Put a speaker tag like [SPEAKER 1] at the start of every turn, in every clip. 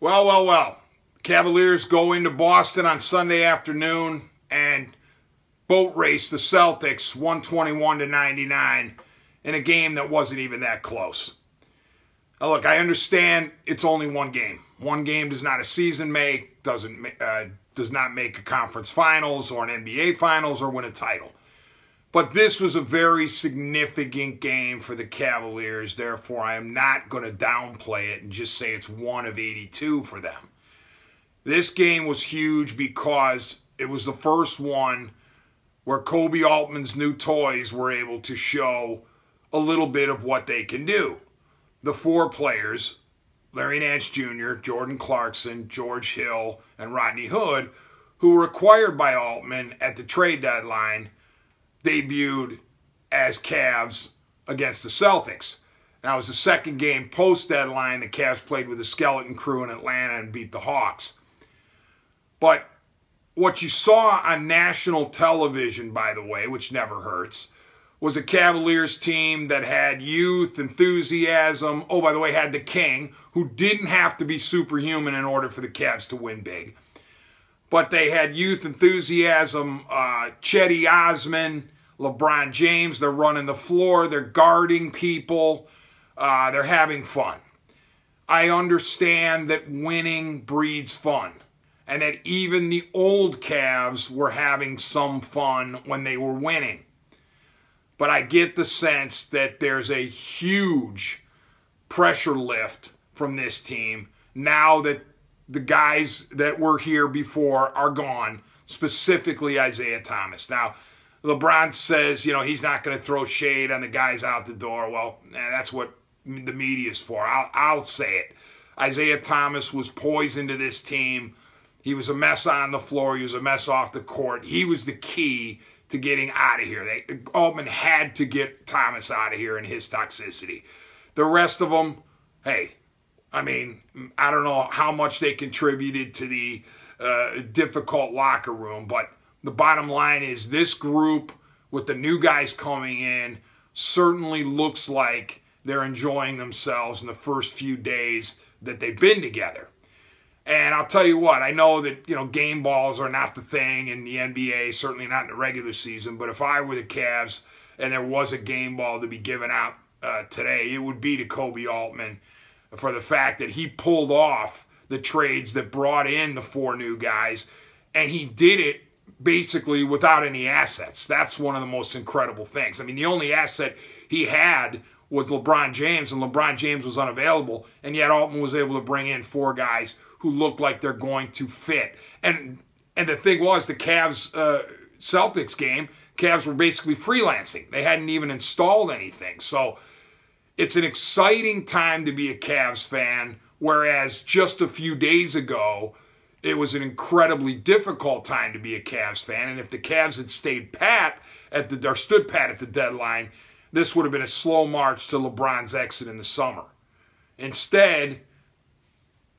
[SPEAKER 1] Well, well, well. Cavaliers go into Boston on Sunday afternoon and boat race the Celtics 121 to 99 in a game that wasn't even that close. Now, look, I understand it's only one game. One game does not a season make, doesn't uh, does not make a conference finals or an NBA finals or win a title. But this was a very significant game for the Cavaliers. Therefore, I am not going to downplay it and just say it's one of 82 for them. This game was huge because it was the first one where Koby Altman's new toys were able to show a little bit of what they can do. The four players, Larry Nance Jr., Jordan Clarkson, George Hill, and Rodney Hood, who were acquired by Altman at the trade deadline, debuted as Cavs against the Celtics. That was the second game post deadline. The Cavs played with the skeleton crew in Atlanta and beat the Hawks. But what you saw on national television, by the way, which never hurts, was a Cavaliers team that had youth, enthusiasm. Oh, by the way, had the King, who didn't have to be superhuman in order for the Cavs to win big. But they had youth, enthusiasm, uh, Cedi Osman, LeBron James. They're running the floor, they're guarding people, uh, they're having fun. I understand that winning breeds fun and that even the old Cavs were having some fun when they were winning but I get the sense that there's a huge pressure lift from this team now that the guys that were here before are gone, specifically Isaiah Thomas. Now, LeBron says, you know, he's not going to throw shade on the guys out the door. Well, eh, that's what the media is for. I'll, I'll say it. Isaiah Thomas was poison to this team. He was a mess on the floor. He was a mess off the court. He was the key to getting out of here. They, Altman had to get Thomas out of here and his toxicity. The rest of them, hey, I mean, I don't know how much they contributed to the uh, difficult locker room, but the bottom line is this group with the new guys coming in certainly looks like they're enjoying themselves in the first few days that they've been together. And I'll tell you what, I know that, you know, game balls are not the thing in the NBA, certainly not in the regular season, but if I were the Cavs and there was a game ball to be given out uh, today, it would be to Koby Altman for the fact that he pulled off the trades that brought in the four new guys, and he did it basically without any assets. That's one of the most incredible things. I mean, the only asset he had was LeBron James, and LeBron James was unavailable, and yet Altman was able to bring in four guys who look like they're going to fit. And and the thing was, the Cavs uh, Celtics game, Cavs were basically freelancing. They hadn't even installed anything. So it's an exciting time to be a Cavs fan, whereas just a few days ago, it was an incredibly difficult time to be a Cavs fan. And if the Cavs had stayed pat at the or stood pat at the deadline, this would have been a slow march to LeBron's exit in the summer. Instead,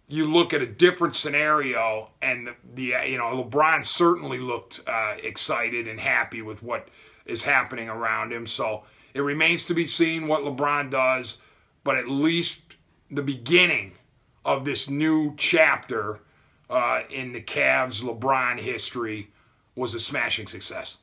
[SPEAKER 1] you look at a different scenario, and the, the you know LeBron certainly looked uh, excited and happy with what is happening around him. So it remains to be seen what LeBron does, but at least the beginning of this new chapter uh, in the Cavs LeBron history was a smashing success.